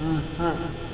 嗯嗯。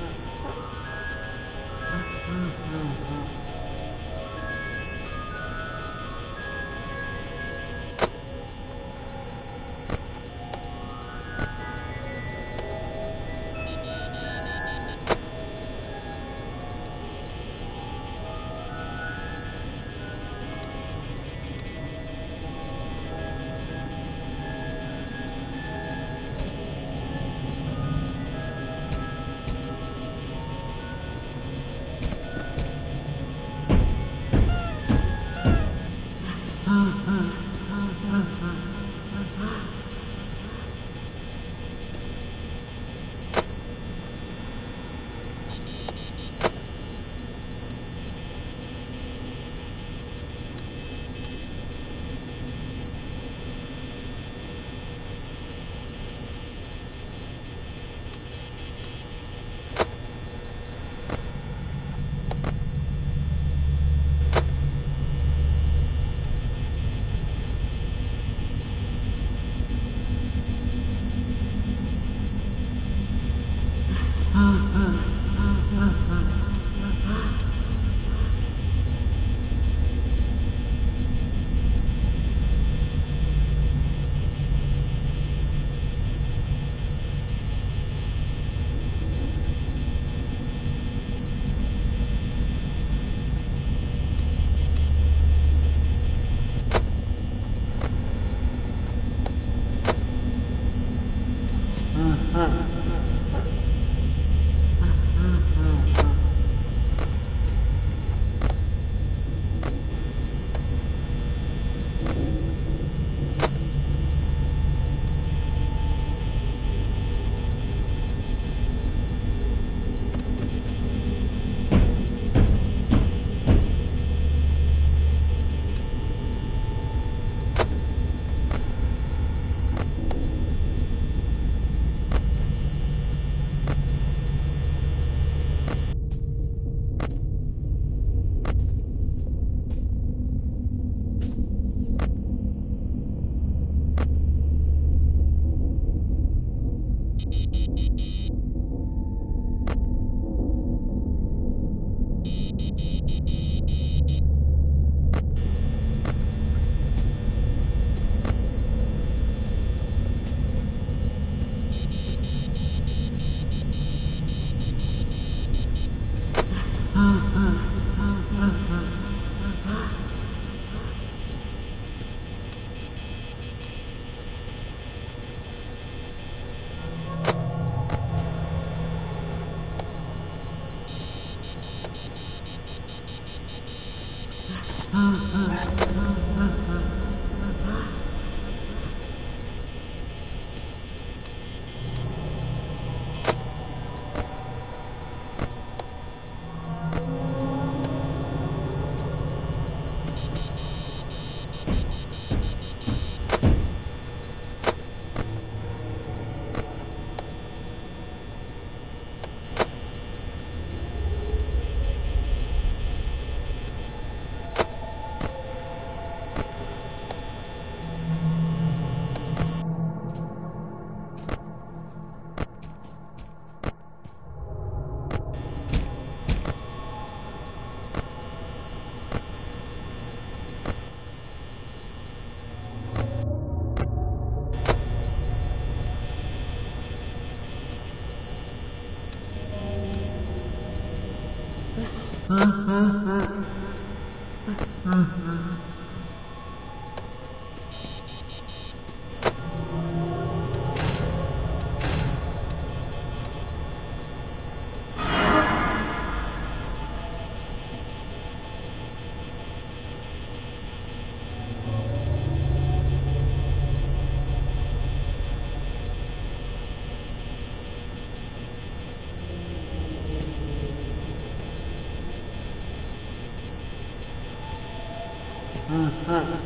嗯嗯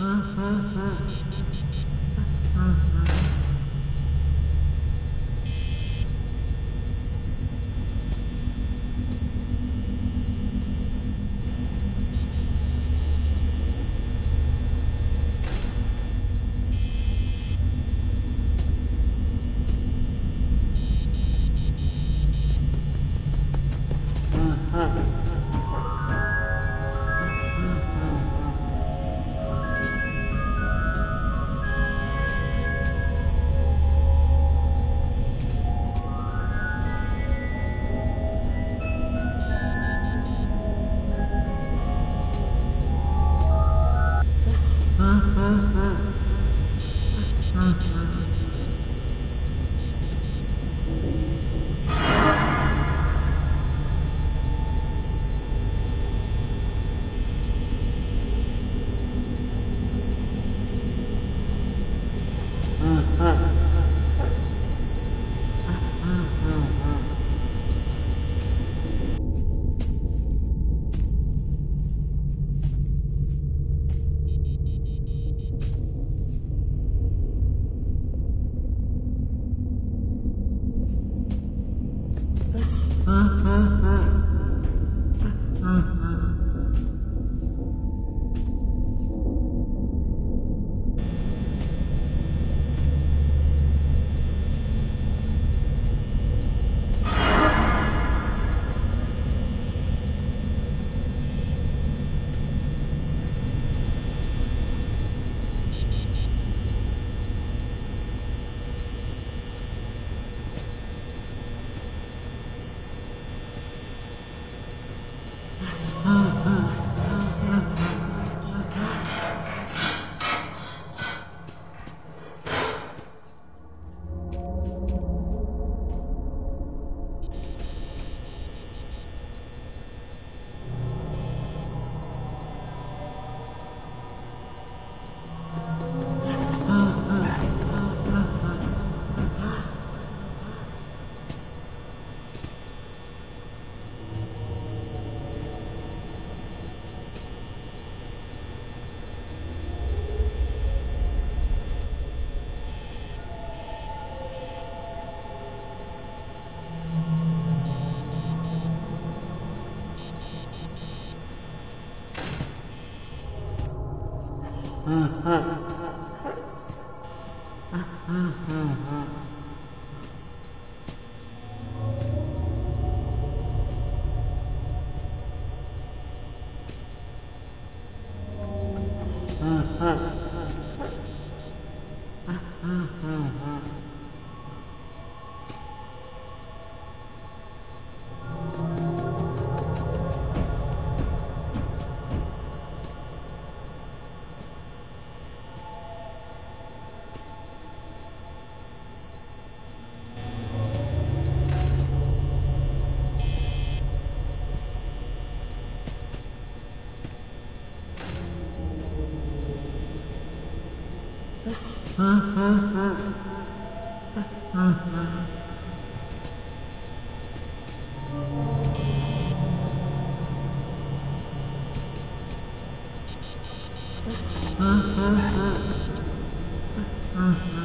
Uh-huh. 嗯。Mm-hmm.